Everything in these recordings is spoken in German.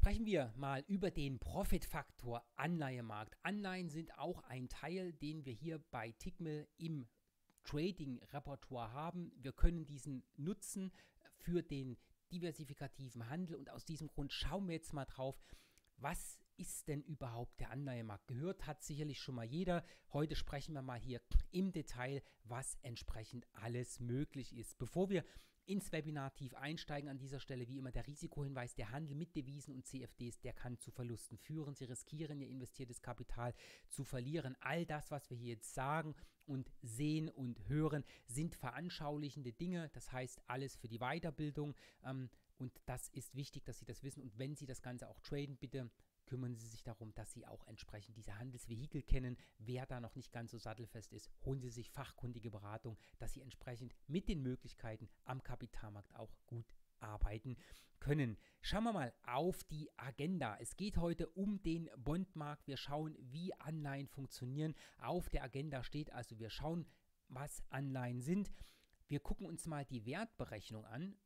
Sprechen wir mal über den Profitfaktor Anleihemarkt. Anleihen sind auch ein Teil, den wir hier bei Tickmill im Trading-Repertoire haben. Wir können diesen nutzen für den diversifikativen Handel und aus diesem Grund schauen wir jetzt mal drauf, was ist denn überhaupt der Anleihemarkt? Gehört hat sicherlich schon mal jeder. Heute sprechen wir mal hier im Detail, was entsprechend alles möglich ist. Bevor wir ins Webinar tief einsteigen. An dieser Stelle wie immer der Risikohinweis, der Handel mit Devisen und CFDs, der kann zu Verlusten führen. Sie riskieren ihr investiertes Kapital zu verlieren. All das, was wir hier jetzt sagen und sehen und hören, sind veranschaulichende Dinge. Das heißt, alles für die Weiterbildung. Ähm, und das ist wichtig, dass Sie das wissen. Und wenn Sie das Ganze auch traden, bitte kümmern Sie sich darum, dass Sie auch entsprechend diese Handelsvehikel kennen. Wer da noch nicht ganz so sattelfest ist, holen Sie sich fachkundige Beratung, dass Sie entsprechend mit den Möglichkeiten am Kapitalmarkt auch gut arbeiten können. Schauen wir mal auf die Agenda. Es geht heute um den Bondmarkt. Wir schauen, wie Anleihen funktionieren. Auf der Agenda steht also, wir schauen, was Anleihen sind. Wir gucken uns mal die Wertberechnung an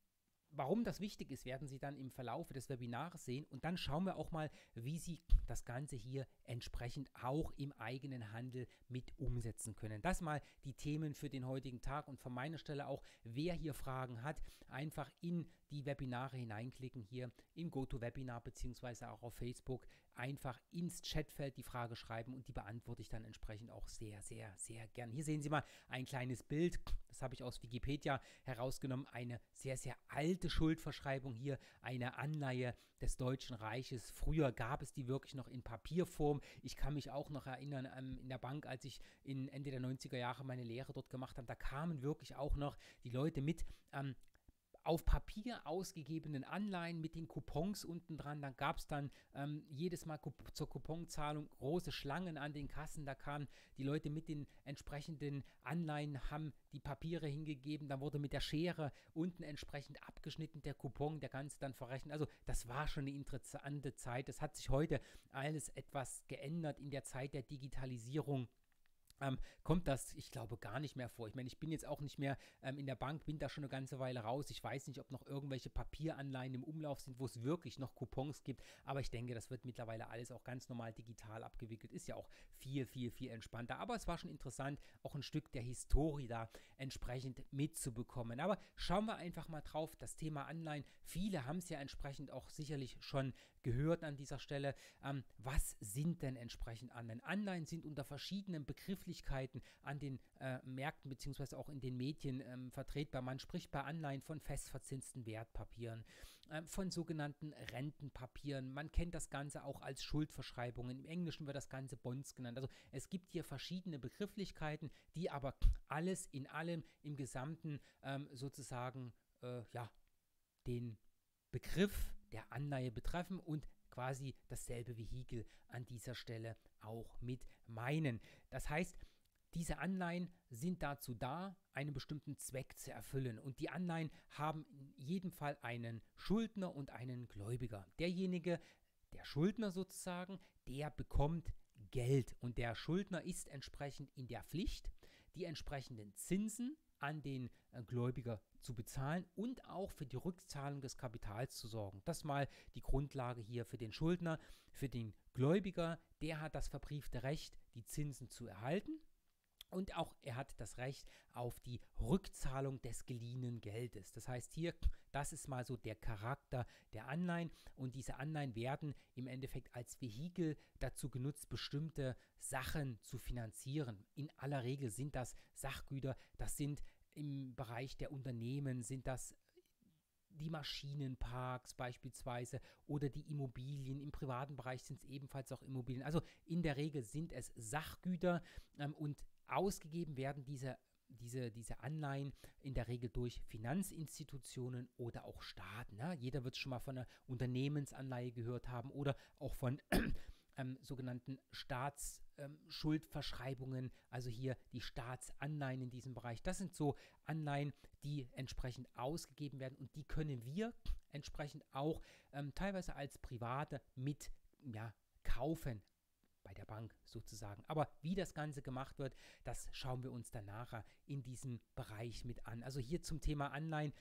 Warum das wichtig ist, werden Sie dann im Verlauf des Webinars sehen. Und dann schauen wir auch mal, wie Sie das Ganze hier entsprechend auch im eigenen Handel mit umsetzen können. Das mal die Themen für den heutigen Tag und von meiner Stelle auch, wer hier Fragen hat, einfach in die Webinare hineinklicken, hier im GoToWebinar beziehungsweise auch auf Facebook, einfach ins Chatfeld die Frage schreiben und die beantworte ich dann entsprechend auch sehr, sehr, sehr gern. Hier sehen Sie mal ein kleines Bild, das habe ich aus Wikipedia herausgenommen, eine sehr, sehr alte Schuldverschreibung hier, eine Anleihe des Deutschen Reiches. Früher gab es die wirklich noch in Papierform. Ich kann mich auch noch erinnern, ähm, in der Bank, als ich in Ende der 90er Jahre meine Lehre dort gemacht habe, da kamen wirklich auch noch die Leute mit ähm, auf Papier ausgegebenen Anleihen mit den Coupons unten dran. Dann gab es dann ähm, jedes Mal zur Couponzahlung große Schlangen an den Kassen. Da kamen die Leute mit den entsprechenden Anleihen, haben die Papiere hingegeben. Dann wurde mit der Schere unten entsprechend abgeschnitten, der Coupon, der Ganze dann verrechnet. Also das war schon eine interessante Zeit. Das hat sich heute alles etwas geändert in der Zeit der Digitalisierung ähm, kommt das, ich glaube, gar nicht mehr vor. Ich meine, ich bin jetzt auch nicht mehr ähm, in der Bank, bin da schon eine ganze Weile raus. Ich weiß nicht, ob noch irgendwelche Papieranleihen im Umlauf sind, wo es wirklich noch Coupons gibt. Aber ich denke, das wird mittlerweile alles auch ganz normal digital abgewickelt. Ist ja auch viel, viel, viel entspannter. Aber es war schon interessant, auch ein Stück der Historie da entsprechend mitzubekommen. Aber schauen wir einfach mal drauf. Das Thema Anleihen. Viele haben es ja entsprechend auch sicherlich schon gehört an dieser Stelle. Ähm, was sind denn entsprechend Anleihen? Anleihen sind unter verschiedenen Begrifflichkeiten an den äh, Märkten bzw. auch in den Medien ähm, vertretbar. Man spricht bei Anleihen von festverzinsten Wertpapieren, äh, von sogenannten Rentenpapieren. Man kennt das Ganze auch als Schuldverschreibungen. Im Englischen wird das Ganze Bonds genannt. Also es gibt hier verschiedene Begrifflichkeiten, die aber alles in allem im Gesamten ähm, sozusagen äh, ja, den Begriff der Anleihe betreffen und quasi dasselbe Vehikel an dieser Stelle auch mit meinen. Das heißt, diese Anleihen sind dazu da, einen bestimmten Zweck zu erfüllen. Und die Anleihen haben in jedem Fall einen Schuldner und einen Gläubiger. Derjenige, der Schuldner sozusagen, der bekommt Geld und der Schuldner ist entsprechend in der Pflicht, die entsprechenden Zinsen an den äh, Gläubiger zu bezahlen und auch für die Rückzahlung des Kapitals zu sorgen. Das mal die Grundlage hier für den Schuldner, für den Gläubiger, der hat das verbriefte Recht, die Zinsen zu erhalten. Und auch er hat das Recht auf die Rückzahlung des geliehenen Geldes. Das heißt hier, das ist mal so der Charakter der Anleihen. Und diese Anleihen werden im Endeffekt als Vehikel dazu genutzt, bestimmte Sachen zu finanzieren. In aller Regel sind das Sachgüter, das sind im Bereich der Unternehmen sind das die Maschinenparks beispielsweise oder die Immobilien. Im privaten Bereich sind es ebenfalls auch Immobilien. Also in der Regel sind es Sachgüter ähm, und ausgegeben werden diese, diese, diese Anleihen in der Regel durch Finanzinstitutionen oder auch Staaten. Ja? Jeder wird schon mal von einer Unternehmensanleihe gehört haben oder auch von ähm, sogenannten Staatsschuldverschreibungen, ähm, also hier die Staatsanleihen in diesem Bereich. Das sind so Anleihen, die entsprechend ausgegeben werden und die können wir entsprechend auch ähm, teilweise als Private mit ja, kaufen bei der Bank sozusagen. Aber wie das Ganze gemacht wird, das schauen wir uns dann nachher in diesem Bereich mit an. Also hier zum Thema Anleihen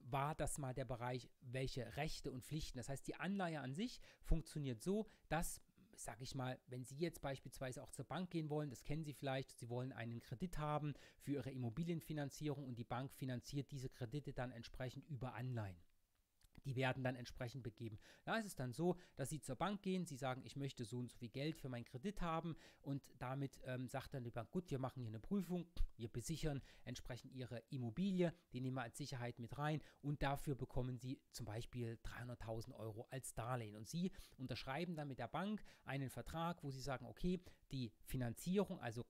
war das mal der Bereich, welche Rechte und Pflichten. Das heißt, die Anleihe an sich funktioniert so, dass sage ich mal, wenn Sie jetzt beispielsweise auch zur Bank gehen wollen, das kennen Sie vielleicht, Sie wollen einen Kredit haben für Ihre Immobilienfinanzierung und die Bank finanziert diese Kredite dann entsprechend über Anleihen die werden dann entsprechend begeben. Da ist es dann so, dass Sie zur Bank gehen, Sie sagen, ich möchte so und so viel Geld für meinen Kredit haben und damit ähm, sagt dann die Bank, gut, wir machen hier eine Prüfung, wir besichern entsprechend Ihre Immobilie, die nehmen wir als Sicherheit mit rein und dafür bekommen Sie zum Beispiel 300.000 Euro als Darlehen und Sie unterschreiben dann mit der Bank einen Vertrag, wo Sie sagen, okay, die Finanzierung, also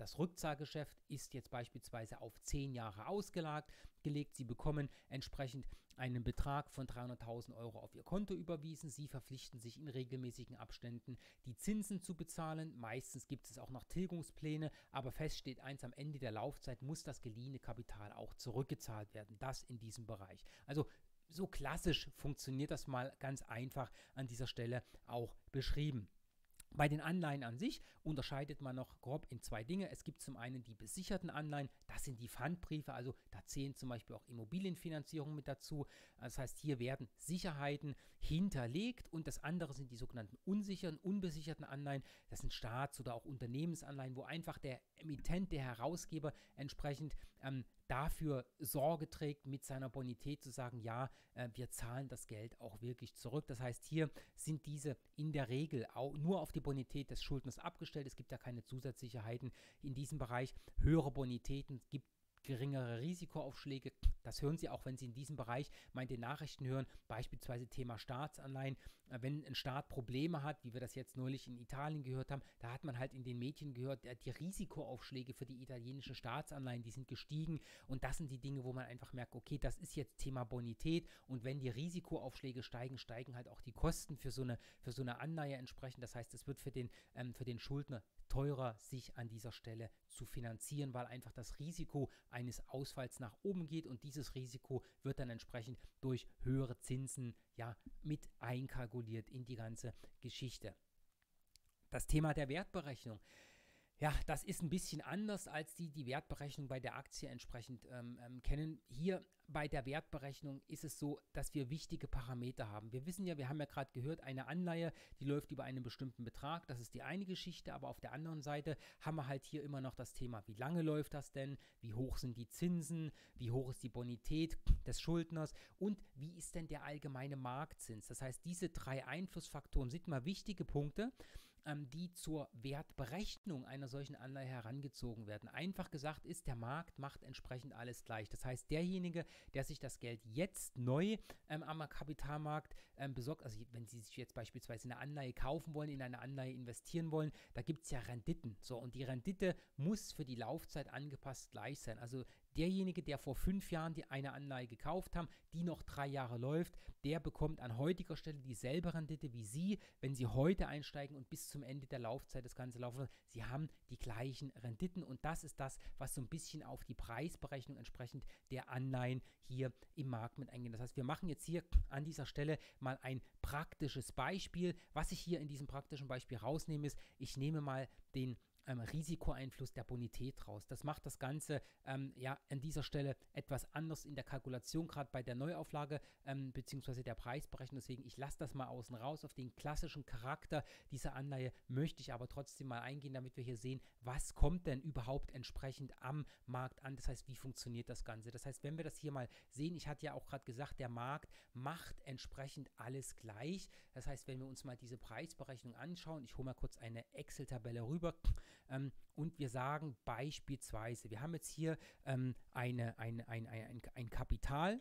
das Rückzahlgeschäft ist jetzt beispielsweise auf zehn Jahre ausgelegt. Sie bekommen entsprechend einen Betrag von 300.000 Euro auf Ihr Konto überwiesen. Sie verpflichten sich in regelmäßigen Abständen, die Zinsen zu bezahlen. Meistens gibt es auch noch Tilgungspläne, aber fest steht eins, am Ende der Laufzeit muss das geliehene Kapital auch zurückgezahlt werden. Das in diesem Bereich. Also so klassisch funktioniert das mal ganz einfach an dieser Stelle auch beschrieben. Bei den Anleihen an sich unterscheidet man noch grob in zwei Dinge. Es gibt zum einen die besicherten Anleihen, das sind die Pfandbriefe, also da zählen zum Beispiel auch Immobilienfinanzierungen mit dazu. Das heißt, hier werden Sicherheiten hinterlegt und das andere sind die sogenannten unsicheren, unbesicherten Anleihen. Das sind Staats- oder auch Unternehmensanleihen, wo einfach der Emittent, der Herausgeber entsprechend ähm, dafür Sorge trägt, mit seiner Bonität zu sagen, ja, äh, wir zahlen das Geld auch wirklich zurück. Das heißt, hier sind diese in der Regel auch nur auf die Bonität des Schuldners abgestellt. Es gibt ja keine Zusatzsicherheiten in diesem Bereich. Höhere Bonitäten gibt geringere Risikoaufschläge. Das hören Sie auch, wenn Sie in diesem Bereich mal in den Nachrichten hören, beispielsweise Thema Staatsanleihen. Wenn ein Staat Probleme hat, wie wir das jetzt neulich in Italien gehört haben, da hat man halt in den Medien gehört, die Risikoaufschläge für die italienischen Staatsanleihen, die sind gestiegen. Und das sind die Dinge, wo man einfach merkt, okay, das ist jetzt Thema Bonität. Und wenn die Risikoaufschläge steigen, steigen halt auch die Kosten für so eine, für so eine Anleihe entsprechend. Das heißt, es wird für den, ähm, für den Schuldner teurer, sich an dieser Stelle zu finanzieren, weil einfach das Risiko eines Ausfalls nach oben geht und dieses Risiko wird dann entsprechend durch höhere Zinsen ja mit einkalkuliert in die ganze Geschichte. Das Thema der Wertberechnung. Ja, das ist ein bisschen anders, als die die Wertberechnung bei der Aktie entsprechend ähm, ähm, kennen. Hier bei der Wertberechnung ist es so, dass wir wichtige Parameter haben. Wir wissen ja, wir haben ja gerade gehört, eine Anleihe, die läuft über einen bestimmten Betrag. Das ist die eine Geschichte, aber auf der anderen Seite haben wir halt hier immer noch das Thema, wie lange läuft das denn? Wie hoch sind die Zinsen? Wie hoch ist die Bonität des Schuldners? Und wie ist denn der allgemeine Marktzins? Das heißt, diese drei Einflussfaktoren sind mal wichtige Punkte ähm, die zur Wertberechnung einer solchen Anleihe herangezogen werden. Einfach gesagt ist, der Markt macht entsprechend alles gleich. Das heißt, derjenige, der sich das Geld jetzt neu ähm, am Kapitalmarkt ähm, besorgt, also wenn Sie sich jetzt beispielsweise eine Anleihe kaufen wollen, in eine Anleihe investieren wollen, da gibt es ja Renditen. So, und die Rendite muss für die Laufzeit angepasst gleich sein. Also derjenige, der vor fünf Jahren die eine Anleihe gekauft hat, die noch drei Jahre läuft, der bekommt an heutiger Stelle dieselbe Rendite wie Sie, wenn Sie heute einsteigen und bis zum Ende der Laufzeit das Ganze laufen. Sie haben die gleichen Renditen und das ist das, was so ein bisschen auf die Preisberechnung entsprechend der Anleihen hier im Markt mit eingeht. Das heißt, wir machen jetzt hier an dieser Stelle mal ein praktisches Beispiel. Was ich hier in diesem praktischen Beispiel rausnehme, ist, ich nehme mal den ähm, Risikoeinfluss der Bonität raus. Das macht das Ganze ähm, ja an dieser Stelle etwas anders in der Kalkulation, gerade bei der Neuauflage ähm, bzw. der Preisberechnung. Deswegen, ich lasse das mal außen raus. Auf den klassischen Charakter dieser Anleihe möchte ich aber trotzdem mal eingehen, damit wir hier sehen, was kommt denn überhaupt entsprechend am Markt an. Das heißt, wie funktioniert das Ganze? Das heißt, wenn wir das hier mal sehen, ich hatte ja auch gerade gesagt, der Markt macht entsprechend alles gleich. Das heißt, wenn wir uns mal diese Preisberechnung anschauen, ich hole mal kurz eine Excel-Tabelle rüber, ähm, und wir sagen beispielsweise, wir haben jetzt hier ähm, eine, eine, ein, ein, ein Kapital,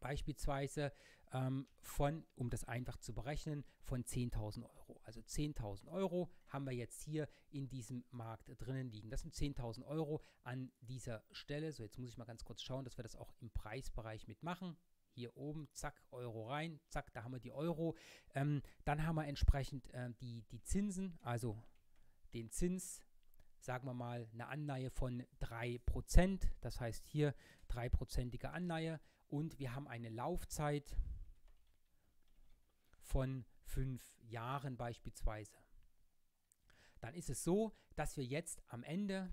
beispielsweise ähm, von, um das einfach zu berechnen, von 10.000 Euro. Also 10.000 Euro haben wir jetzt hier in diesem Markt drinnen liegen. Das sind 10.000 Euro an dieser Stelle. So, jetzt muss ich mal ganz kurz schauen, dass wir das auch im Preisbereich mitmachen. Hier oben, zack, Euro rein, zack, da haben wir die Euro. Ähm, dann haben wir entsprechend äh, die, die Zinsen, also den Zins, sagen wir mal, eine Anleihe von 3%. Das heißt hier 3%ige Anleihe und wir haben eine Laufzeit von fünf Jahren beispielsweise. Dann ist es so, dass wir jetzt am Ende,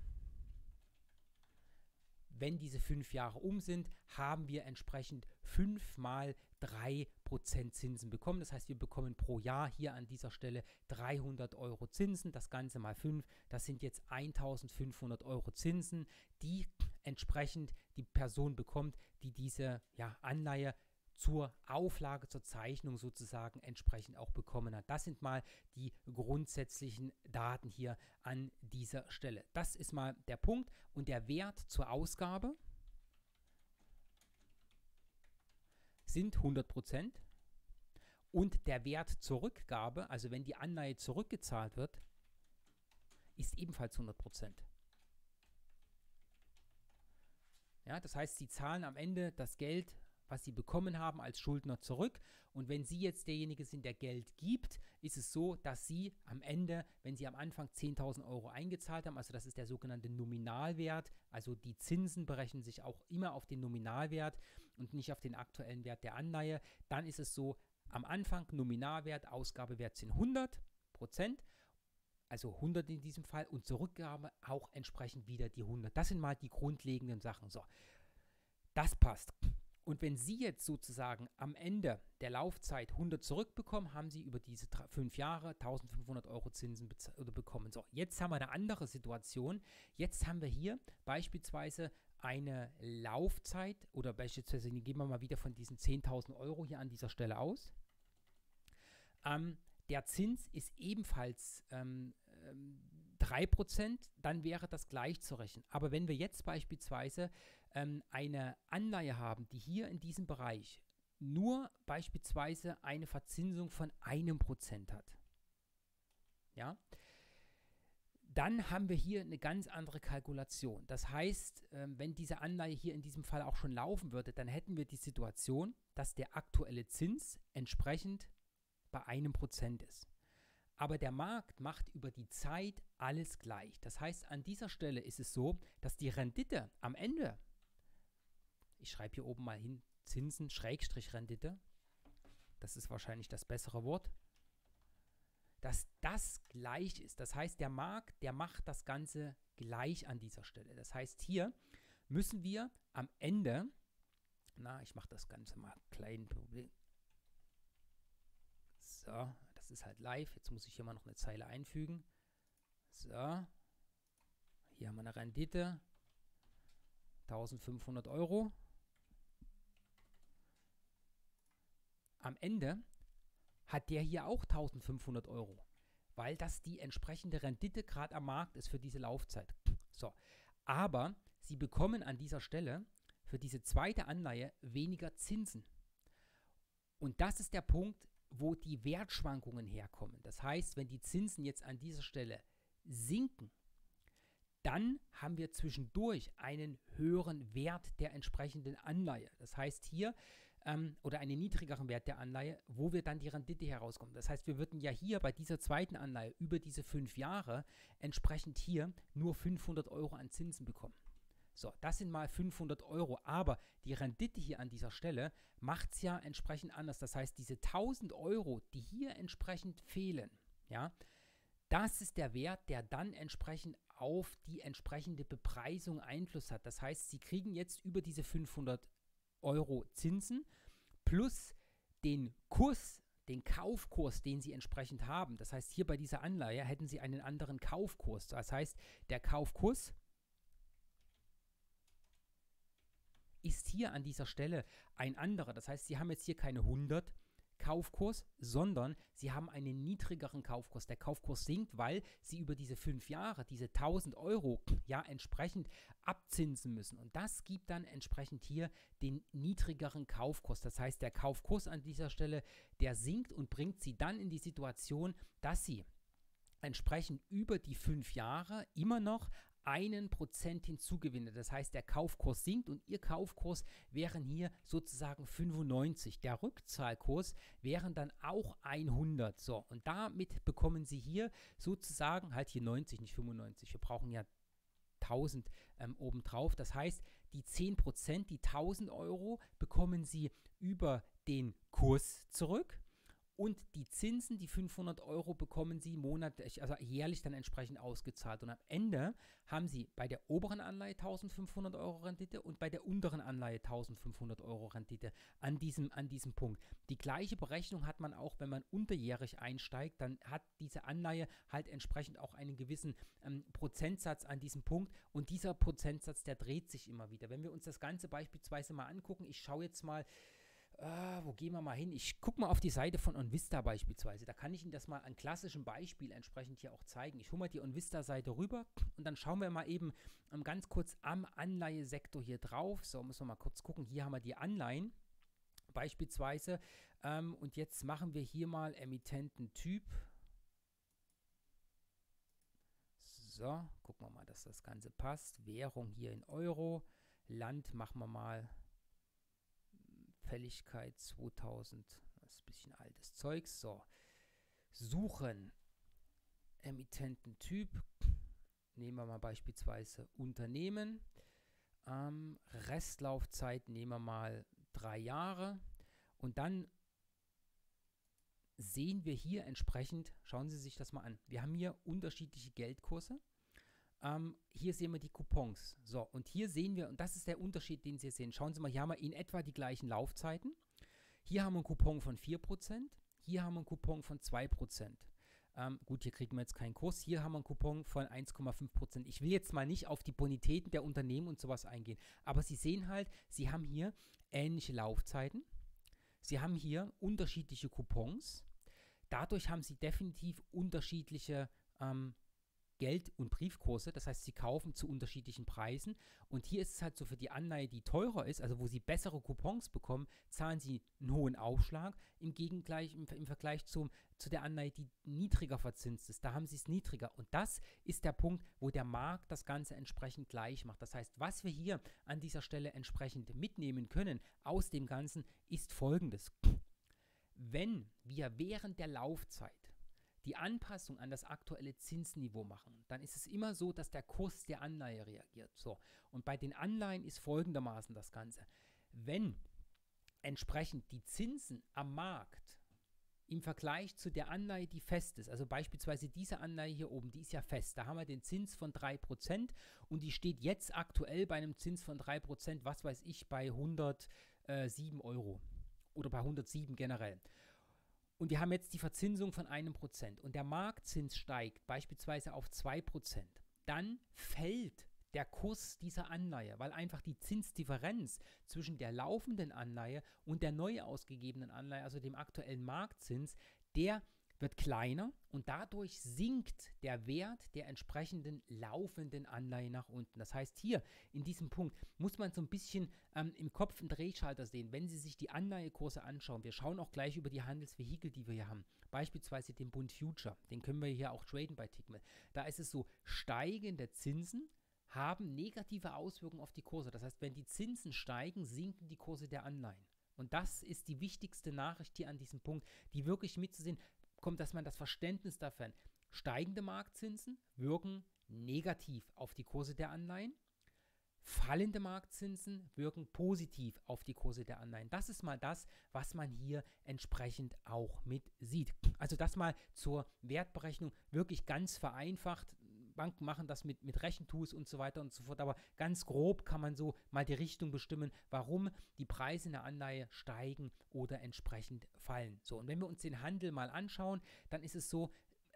wenn diese fünf Jahre um sind, haben wir entsprechend fünf mal 3% Zinsen bekommen. Das heißt, wir bekommen pro Jahr hier an dieser Stelle 300 Euro Zinsen. Das Ganze mal 5, das sind jetzt 1500 Euro Zinsen, die entsprechend die Person bekommt, die diese ja, Anleihe zur Auflage, zur Zeichnung sozusagen entsprechend auch bekommen hat. Das sind mal die grundsätzlichen Daten hier an dieser Stelle. Das ist mal der Punkt und der Wert zur Ausgabe sind 100 Prozent und der Wert zur Rückgabe, also wenn die Anleihe zurückgezahlt wird, ist ebenfalls 100 Prozent. Ja, das heißt, Sie zahlen am Ende das Geld was sie bekommen haben als Schuldner zurück. Und wenn Sie jetzt derjenige sind, der Geld gibt, ist es so, dass Sie am Ende, wenn Sie am Anfang 10.000 Euro eingezahlt haben, also das ist der sogenannte Nominalwert, also die Zinsen berechnen sich auch immer auf den Nominalwert und nicht auf den aktuellen Wert der Anleihe, dann ist es so, am Anfang Nominalwert, Ausgabewert sind 100 Prozent also 100 in diesem Fall und zur Rückgabe auch entsprechend wieder die 100. Das sind mal die grundlegenden Sachen. So, das passt. Und wenn Sie jetzt sozusagen am Ende der Laufzeit 100 zurückbekommen, haben Sie über diese fünf Jahre 1500 Euro Zinsen bekommen. So, jetzt haben wir eine andere Situation. Jetzt haben wir hier beispielsweise eine Laufzeit oder beispielsweise gehen wir mal wieder von diesen 10.000 Euro hier an dieser Stelle aus. Ähm, der Zins ist ebenfalls ähm, ähm, 3%, dann wäre das gleichzurechnen. Aber wenn wir jetzt beispielsweise ähm, eine Anleihe haben, die hier in diesem Bereich nur beispielsweise eine Verzinsung von einem Prozent hat, ja, dann haben wir hier eine ganz andere Kalkulation. Das heißt, ähm, wenn diese Anleihe hier in diesem Fall auch schon laufen würde, dann hätten wir die Situation, dass der aktuelle Zins entsprechend bei einem Prozent ist. Aber der Markt macht über die Zeit alles gleich. Das heißt, an dieser Stelle ist es so, dass die Rendite am Ende ich schreibe hier oben mal hin, Zinsen, Schrägstrich Rendite, das ist wahrscheinlich das bessere Wort, dass das gleich ist. Das heißt, der Markt, der macht das Ganze gleich an dieser Stelle. Das heißt, hier müssen wir am Ende, na, ich mache das Ganze mal klein, so, das ist halt live. Jetzt muss ich hier mal noch eine Zeile einfügen. So, hier haben wir eine Rendite, 1500 Euro. Am Ende hat der hier auch 1500 Euro, weil das die entsprechende Rendite gerade am Markt ist für diese Laufzeit. So, aber sie bekommen an dieser Stelle für diese zweite Anleihe weniger Zinsen. Und das ist der Punkt, wo die Wertschwankungen herkommen. Das heißt, wenn die Zinsen jetzt an dieser Stelle sinken, dann haben wir zwischendurch einen höheren Wert der entsprechenden Anleihe. Das heißt hier ähm, oder einen niedrigeren Wert der Anleihe, wo wir dann die Rendite herauskommen. Das heißt, wir würden ja hier bei dieser zweiten Anleihe über diese fünf Jahre entsprechend hier nur 500 Euro an Zinsen bekommen. So, das sind mal 500 Euro, aber die Rendite hier an dieser Stelle macht es ja entsprechend anders. Das heißt, diese 1000 Euro, die hier entsprechend fehlen, ja, das ist der Wert, der dann entsprechend auf die entsprechende Bepreisung Einfluss hat. Das heißt, Sie kriegen jetzt über diese 500 Euro Zinsen plus den Kurs, den Kaufkurs, den Sie entsprechend haben. Das heißt, hier bei dieser Anleihe hätten Sie einen anderen Kaufkurs. Das heißt, der Kaufkurs ist hier an dieser Stelle ein anderer. Das heißt, Sie haben jetzt hier keine 100, Kaufkurs, sondern sie haben einen niedrigeren Kaufkurs. Der Kaufkurs sinkt, weil sie über diese fünf Jahre diese 1000 Euro ja entsprechend abzinsen müssen. Und das gibt dann entsprechend hier den niedrigeren Kaufkurs. Das heißt, der Kaufkurs an dieser Stelle, der sinkt und bringt sie dann in die Situation, dass sie entsprechend über die fünf Jahre immer noch einen Prozent hinzugewinne. Das heißt, der Kaufkurs sinkt und Ihr Kaufkurs wären hier sozusagen 95. Der Rückzahlkurs wären dann auch 100. So, und damit bekommen Sie hier sozusagen halt hier 90, nicht 95. Wir brauchen ja 1000 ähm, obendrauf. Das heißt, die 10%, die 1000 Euro bekommen Sie über den Kurs zurück und die Zinsen, die 500 Euro, bekommen Sie monatlich, also jährlich dann entsprechend ausgezahlt. Und am Ende haben Sie bei der oberen Anleihe 1500 Euro Rendite und bei der unteren Anleihe 1500 Euro Rendite an diesem, an diesem Punkt. Die gleiche Berechnung hat man auch, wenn man unterjährig einsteigt, dann hat diese Anleihe halt entsprechend auch einen gewissen ähm, Prozentsatz an diesem Punkt und dieser Prozentsatz, der dreht sich immer wieder. Wenn wir uns das Ganze beispielsweise mal angucken, ich schaue jetzt mal, äh, wo gehen wir mal hin? Ich gucke mal auf die Seite von OnVista beispielsweise. Da kann ich Ihnen das mal an klassischem Beispiel entsprechend hier auch zeigen. Ich hole mal die OnVista-Seite rüber und dann schauen wir mal eben ähm, ganz kurz am Anleihesektor hier drauf. So, müssen wir mal kurz gucken. Hier haben wir die Anleihen beispielsweise. Ähm, und jetzt machen wir hier mal Emittententyp. So, gucken wir mal, dass das Ganze passt. Währung hier in Euro. Land machen wir mal Fälligkeit 2000. Das ist ein bisschen altes Zeugs. So. Suchen. Emittententyp. Nehmen wir mal beispielsweise Unternehmen. Ähm, Restlaufzeit nehmen wir mal drei Jahre. Und dann sehen wir hier entsprechend, schauen Sie sich das mal an. Wir haben hier unterschiedliche Geldkurse. Ähm, hier sehen wir die Coupons. So, und hier sehen wir, und das ist der Unterschied, den Sie sehen. Schauen Sie mal, hier haben wir in etwa die gleichen Laufzeiten. Hier haben wir einen Coupon von 4%, hier haben wir einen Coupon von 2%. Ähm, gut, hier kriegen wir jetzt keinen Kurs. Hier haben wir einen Coupon von 1,5%. Ich will jetzt mal nicht auf die Bonitäten der Unternehmen und sowas eingehen, aber Sie sehen halt, Sie haben hier ähnliche Laufzeiten. Sie haben hier unterschiedliche Coupons. Dadurch haben Sie definitiv unterschiedliche ähm, Geld- und Briefkurse. Das heißt, sie kaufen zu unterschiedlichen Preisen. Und hier ist es halt so, für die Anleihe, die teurer ist, also wo sie bessere Coupons bekommen, zahlen sie einen hohen Aufschlag im, Gegengleich, im, im Vergleich zum, zu der Anleihe, die niedriger verzinst ist. Da haben sie es niedriger. Und das ist der Punkt, wo der Markt das Ganze entsprechend gleich macht. Das heißt, was wir hier an dieser Stelle entsprechend mitnehmen können aus dem Ganzen, ist folgendes. Wenn wir während der Laufzeit die Anpassung an das aktuelle Zinsniveau machen, dann ist es immer so, dass der Kurs der Anleihe reagiert. So, und bei den Anleihen ist folgendermaßen das Ganze. Wenn entsprechend die Zinsen am Markt im Vergleich zu der Anleihe, die fest ist, also beispielsweise diese Anleihe hier oben, die ist ja fest, da haben wir den Zins von 3% und die steht jetzt aktuell bei einem Zins von 3%, was weiß ich, bei 107 Euro oder bei 107 generell und wir haben jetzt die Verzinsung von einem Prozent. Und der Marktzins steigt beispielsweise auf 2%, dann fällt der Kurs dieser Anleihe, weil einfach die Zinsdifferenz zwischen der laufenden Anleihe und der neu ausgegebenen Anleihe, also dem aktuellen Marktzins, der wird kleiner und dadurch sinkt der Wert der entsprechenden laufenden Anleihe nach unten. Das heißt, hier in diesem Punkt muss man so ein bisschen ähm, im Kopf einen Drehschalter sehen. Wenn Sie sich die Anleihekurse anschauen, wir schauen auch gleich über die Handelsvehikel, die wir hier haben, beispielsweise den Bund Future, den können wir hier auch traden bei Tickmill. Da ist es so, steigende Zinsen haben negative Auswirkungen auf die Kurse. Das heißt, wenn die Zinsen steigen, sinken die Kurse der Anleihen. Und das ist die wichtigste Nachricht hier an diesem Punkt, die wirklich mitzusehen kommt, dass man das Verständnis dafür, steigende Marktzinsen wirken negativ auf die Kurse der Anleihen, fallende Marktzinsen wirken positiv auf die Kurse der Anleihen. Das ist mal das, was man hier entsprechend auch mit sieht. Also das mal zur Wertberechnung wirklich ganz vereinfacht. Banken machen das mit, mit Rechentools und so weiter und so fort. Aber ganz grob kann man so mal die Richtung bestimmen, warum die Preise in der Anleihe steigen oder entsprechend fallen. So, und wenn wir uns den Handel mal anschauen, dann ist es so,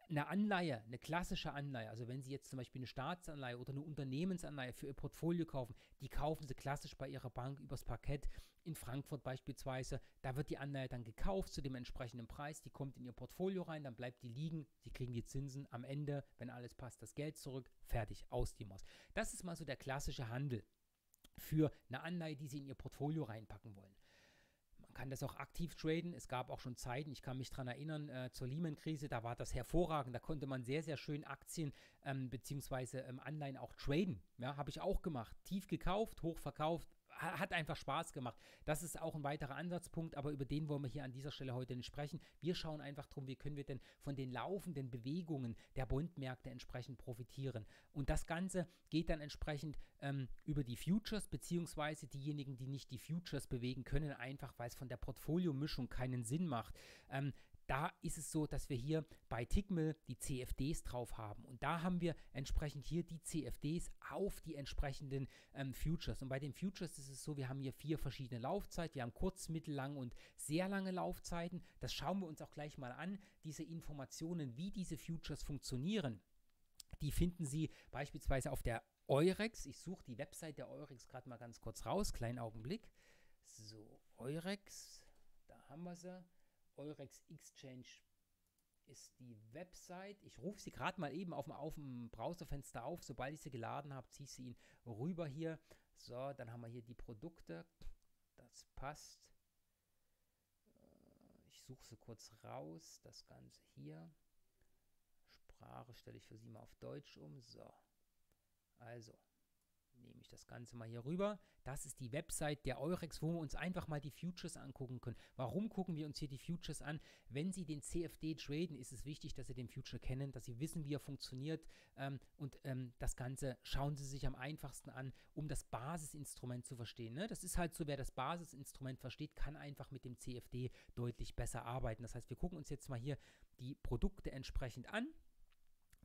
eine Anleihe, eine klassische Anleihe, also wenn Sie jetzt zum Beispiel eine Staatsanleihe oder eine Unternehmensanleihe für Ihr Portfolio kaufen, die kaufen Sie klassisch bei Ihrer Bank übers Parkett in Frankfurt beispielsweise. Da wird die Anleihe dann gekauft zu dem entsprechenden Preis, die kommt in Ihr Portfolio rein, dann bleibt die liegen, Sie kriegen die Zinsen am Ende, wenn alles passt, das Geld zurück, fertig, aus die Maus. Das ist mal so der klassische Handel für eine Anleihe, die Sie in Ihr Portfolio reinpacken wollen. Kann das auch aktiv traden. Es gab auch schon Zeiten, ich kann mich daran erinnern, äh, zur Lehman-Krise, da war das hervorragend. Da konnte man sehr, sehr schön Aktien ähm, bzw. Ähm, Anleihen auch traden. Ja, habe ich auch gemacht. Tief gekauft, hoch verkauft, hat einfach Spaß gemacht. Das ist auch ein weiterer Ansatzpunkt, aber über den wollen wir hier an dieser Stelle heute nicht sprechen. Wir schauen einfach darum, wie können wir denn von den laufenden Bewegungen der Bondmärkte entsprechend profitieren. Und das Ganze geht dann entsprechend ähm, über die Futures, beziehungsweise diejenigen, die nicht die Futures bewegen können, einfach weil es von der Portfoliomischung keinen Sinn macht. Ähm, da ist es so, dass wir hier bei Tickmill die CFDs drauf haben. Und da haben wir entsprechend hier die CFDs auf die entsprechenden ähm, Futures. Und bei den Futures ist es so, wir haben hier vier verschiedene Laufzeiten. Wir haben kurz, mittellang und sehr lange Laufzeiten. Das schauen wir uns auch gleich mal an. Diese Informationen, wie diese Futures funktionieren, die finden Sie beispielsweise auf der Eurex. Ich suche die Website der Eurex gerade mal ganz kurz raus. Kleinen Augenblick. So, Eurex, da haben wir sie. Eurex Exchange ist die Website. Ich rufe sie gerade mal eben auf dem, auf dem Browserfenster auf. Sobald ich sie geladen habe, ziehe ich sie rüber hier. So, dann haben wir hier die Produkte. Das passt. Äh, ich suche sie kurz raus. Das Ganze hier. Sprache stelle ich für Sie mal auf Deutsch um. So. Also, nehme ich das Ganze mal hier rüber. Das ist die Website der Eurex, wo wir uns einfach mal die Futures angucken können. Warum gucken wir uns hier die Futures an? Wenn Sie den CFD traden, ist es wichtig, dass Sie den Future kennen, dass Sie wissen, wie er funktioniert. Ähm, und ähm, das Ganze schauen Sie sich am einfachsten an, um das Basisinstrument zu verstehen. Ne? Das ist halt so, wer das Basisinstrument versteht, kann einfach mit dem CFD deutlich besser arbeiten. Das heißt, wir gucken uns jetzt mal hier die Produkte entsprechend an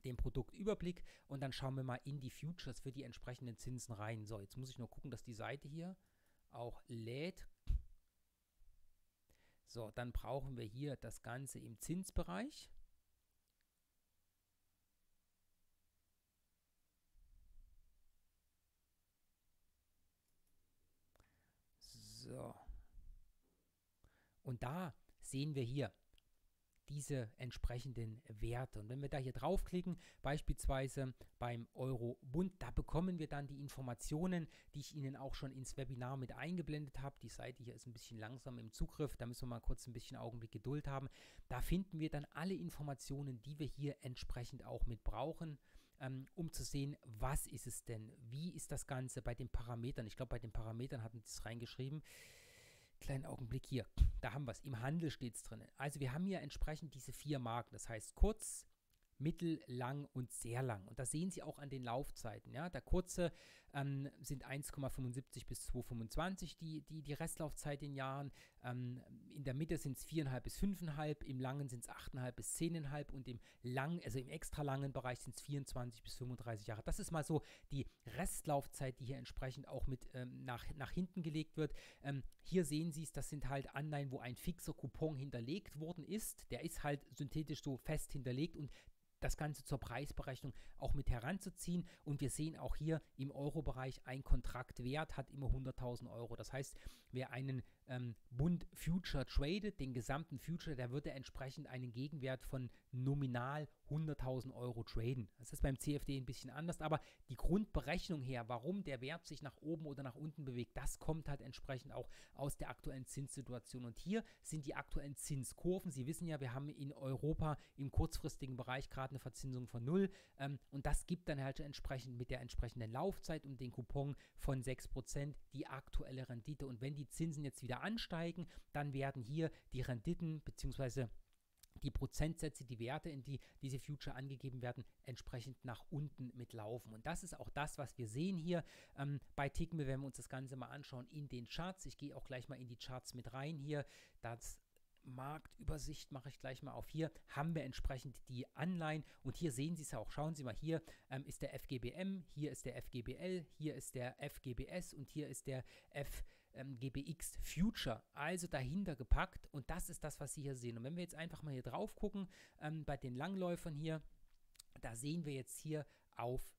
den Produktüberblick und dann schauen wir mal in die Futures für die entsprechenden Zinsen rein. So, jetzt muss ich nur gucken, dass die Seite hier auch lädt. So, dann brauchen wir hier das Ganze im Zinsbereich. So. Und da sehen wir hier diese entsprechenden Werte. Und wenn wir da hier draufklicken, beispielsweise beim Euro-Bund, da bekommen wir dann die Informationen, die ich Ihnen auch schon ins Webinar mit eingeblendet habe. Die Seite hier ist ein bisschen langsam im Zugriff, da müssen wir mal kurz ein bisschen Augenblick Geduld haben. Da finden wir dann alle Informationen, die wir hier entsprechend auch mit brauchen. Ähm, um zu sehen, was ist es denn? Wie ist das Ganze bei den Parametern? Ich glaube, bei den Parametern hatten Sie es reingeschrieben. Kleinen Augenblick hier. Da haben wir es. Im Handel steht es drin. Also wir haben hier entsprechend diese vier Marken. Das heißt kurz, mittel, lang und sehr lang. Und das sehen Sie auch an den Laufzeiten. Ja? Der kurze ähm, sind 1,75 bis 2,25 die, die, die Restlaufzeit in Jahren. Ähm, in der Mitte sind es 4,5 bis 5,5, im langen sind es 8,5 bis 10,5 und im lang, also im extra langen Bereich sind es 24 bis 35 Jahre. Das ist mal so die Restlaufzeit, die hier entsprechend auch mit ähm, nach, nach hinten gelegt wird. Ähm, hier sehen Sie es, das sind halt Anleihen, wo ein fixer Coupon hinterlegt worden ist. Der ist halt synthetisch so fest hinterlegt und das Ganze zur Preisberechnung auch mit heranzuziehen. Und wir sehen auch hier im Euro-Bereich, ein Kontraktwert hat immer 100.000 Euro. Das heißt, wer einen ähm, Bund Future tradet, den gesamten Future, der würde entsprechend einen Gegenwert von nominal 100.000 Euro traden. Das ist beim CFD ein bisschen anders, aber die Grundberechnung her, warum der Wert sich nach oben oder nach unten bewegt, das kommt halt entsprechend auch aus der aktuellen Zinssituation. Und hier sind die aktuellen Zinskurven. Sie wissen ja, wir haben in Europa im kurzfristigen Bereich gerade eine Verzinsung von null ähm, und das gibt dann halt entsprechend mit der entsprechenden Laufzeit und den Coupon von 6% die aktuelle Rendite. Und wenn die Zinsen jetzt wieder ansteigen, dann werden hier die Renditen bzw die Prozentsätze, die Werte, in die diese Future angegeben werden, entsprechend nach unten mitlaufen. Und das ist auch das, was wir sehen hier ähm, bei Tickme, wenn wir uns das Ganze mal anschauen in den Charts. Ich gehe auch gleich mal in die Charts mit rein hier. Das Marktübersicht mache ich gleich mal auf. Hier haben wir entsprechend die Anleihen und hier sehen Sie es auch. Schauen Sie mal, hier ähm, ist der FGBM, hier ist der FGBL, hier ist der FGBS und hier ist der FGBL ähm, GBX Future, also dahinter gepackt. Und das ist das, was Sie hier sehen. Und wenn wir jetzt einfach mal hier drauf gucken, ähm, bei den Langläufern hier, da sehen wir jetzt hier auf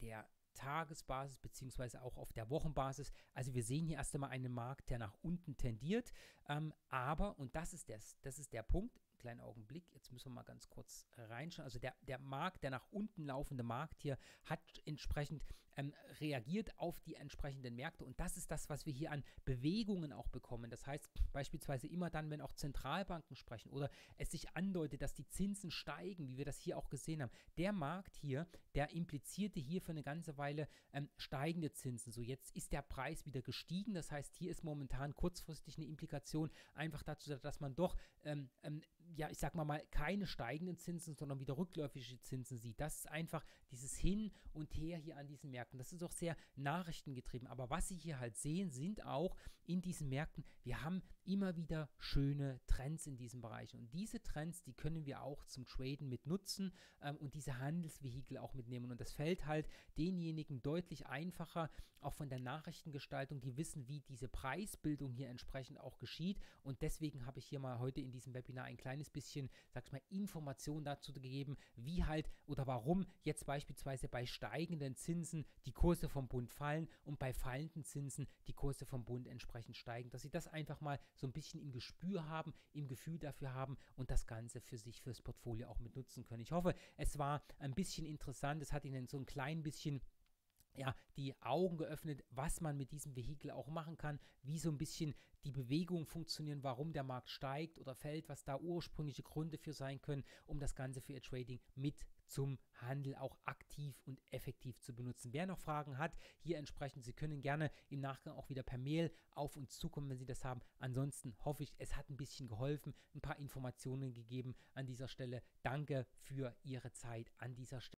der Tagesbasis beziehungsweise auch auf der Wochenbasis. Also wir sehen hier erst einmal einen Markt, der nach unten tendiert. Ähm, aber, und das ist, das, das ist der Punkt, kleinen Augenblick, jetzt müssen wir mal ganz kurz reinschauen. Also der, der Markt, der nach unten laufende Markt hier, hat entsprechend ähm, reagiert auf die entsprechenden Märkte. Und das ist das, was wir hier an Bewegungen auch bekommen. Das heißt beispielsweise immer dann, wenn auch Zentralbanken sprechen oder es sich andeutet, dass die Zinsen steigen, wie wir das hier auch gesehen haben. Der Markt hier, der implizierte hier für eine ganze Weile ähm, steigende Zinsen. So jetzt ist der Preis wieder gestiegen. Das heißt, hier ist momentan kurzfristig eine Implikation einfach dazu, dass man doch ähm, ähm ja, ich sag mal mal, keine steigenden Zinsen, sondern wieder rückläufige Zinsen sieht. Das ist einfach dieses Hin und Her hier an diesen Märkten. Das ist auch sehr nachrichtengetrieben. Aber was Sie hier halt sehen, sind auch in diesen Märkten, wir haben immer wieder schöne Trends in diesem Bereich. Und diese Trends, die können wir auch zum Traden mit nutzen ähm, und diese Handelsvehikel auch mitnehmen. Und das fällt halt denjenigen deutlich einfacher, auch von der Nachrichtengestaltung, die wissen, wie diese Preisbildung hier entsprechend auch geschieht. Und deswegen habe ich hier mal heute in diesem Webinar ein kleines bisschen, sag ich mal, Informationen dazu gegeben, wie halt oder warum jetzt beispielsweise bei steigenden Zinsen die Kurse vom Bund fallen und bei fallenden Zinsen die Kurse vom Bund entsprechend steigen. Dass Sie das einfach mal so ein bisschen im Gespür haben, im Gefühl dafür haben und das Ganze für sich, fürs Portfolio auch mit nutzen können. Ich hoffe, es war ein bisschen interessant. Es hat Ihnen so ein klein bisschen ja, die Augen geöffnet, was man mit diesem Vehikel auch machen kann, wie so ein bisschen die Bewegungen funktionieren, warum der Markt steigt oder fällt, was da ursprüngliche Gründe für sein können, um das Ganze für Ihr Trading mit zum Handel auch aktiv und effektiv zu benutzen. Wer noch Fragen hat, hier entsprechend, Sie können gerne im Nachgang auch wieder per Mail auf uns zukommen, wenn Sie das haben. Ansonsten hoffe ich, es hat ein bisschen geholfen, ein paar Informationen gegeben an dieser Stelle. Danke für Ihre Zeit an dieser Stelle.